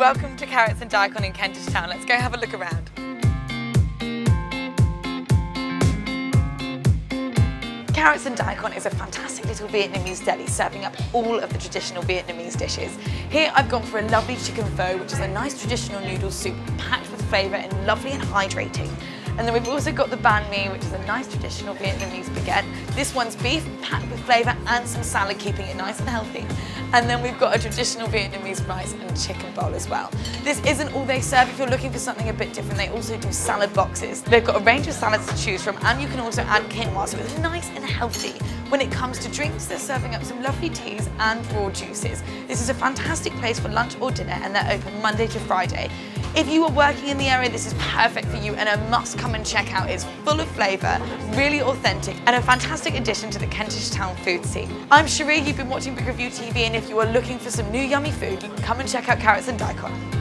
Welcome to Carrots and Daikon in Kentish Town. Let's go have a look around. Carrots and Daikon is a fantastic little Vietnamese deli serving up all of the traditional Vietnamese dishes. Here I've gone for a lovely chicken pho, which is a nice traditional noodle soup packed with flavour and lovely and hydrating. And then we've also got the banh mi, which is a nice traditional Vietnamese baguette. This one's beef, packed with flavour and some salad, keeping it nice and healthy. And then we've got a traditional Vietnamese rice and chicken bowl as well. This isn't all they serve. If you're looking for something a bit different, they also do salad boxes. They've got a range of salads to choose from, and you can also add quinoa, so it's nice and healthy. When it comes to drinks, they're serving up some lovely teas and raw juices. This is a fantastic place for lunch or dinner, and they're open Monday to Friday. If you are working in the area, this is perfect for you and a must come and check out. It's full of flavour, really authentic, and a fantastic addition to the Kentish Town food scene. I'm Cherie, you've been watching Big Review TV, and if you are looking for some new yummy food, come and check out Carrots and Daikon.